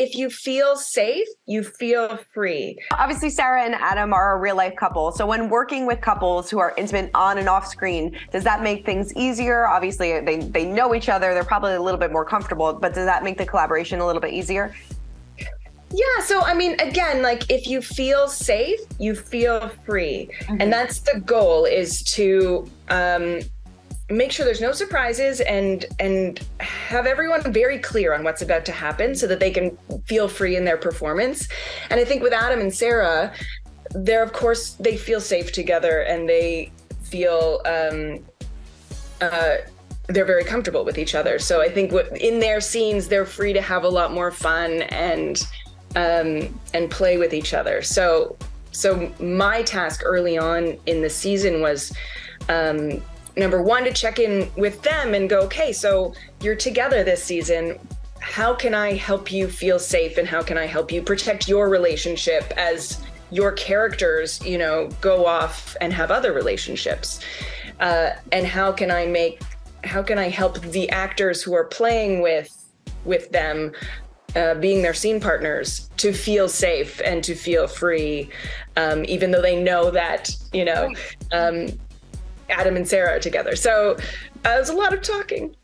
if you feel safe, you feel free. Obviously, Sarah and Adam are a real life couple. So, when working with couples who are intimate on and off screen, does that make things easier? Obviously, they, they know each other, they're probably a little bit more comfortable, but does that make the collaboration a little bit easier? Yeah, so I mean again, like if you feel safe, you feel free. Mm-hmm. And that's the goal is to um make sure there's no surprises and and have everyone very clear on what's about to happen so that they can feel free in their performance. And i think with adam and sarah they're of course they feel safe together and they feel um uh they're very comfortable with each other. So i think what, in their scenes they're free to have a lot more fun and um and play with each other. So so my task early on in the season was um number one to check in with them and go okay so you're together this season. How can i help you feel safe and how can i help you protect your relationship as your characters you know go off and have other relationships? Uh, and how can i make how can i help the actors who are playing with with them uh, being their scene partners to feel safe and to feel free um, even though they know that you know um, Adam and Sarah together. So uh, there's a lot of talking.